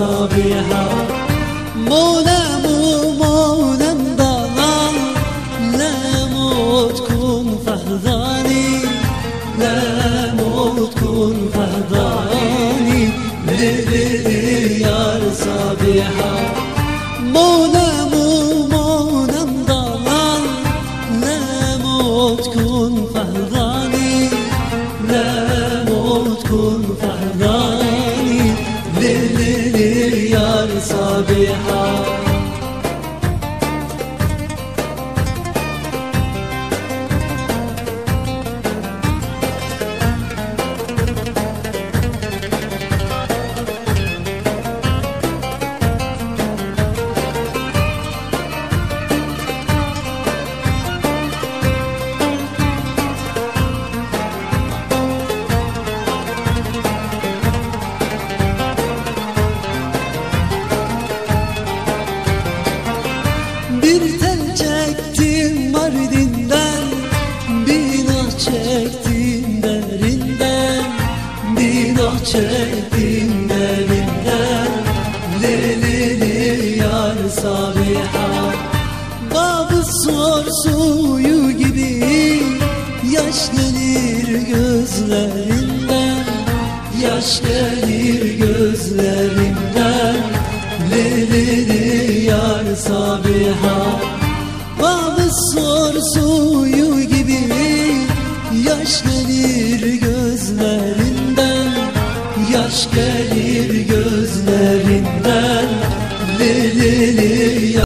صبيحة مولى مو مولى ضلال لا موتكم فهضاني لا موتكم فهضاني ليلي يا صبيحة كن فهضاني لموت كن فهضاني ليلي يا صبيحة çektim derinden Lelili yar sabiha. Babı sor gibi Yaş gelir gözlerinden Yaş gelir gözlerinden Lelili yar sabiha. Babı sor suyu gibi Yaş gelir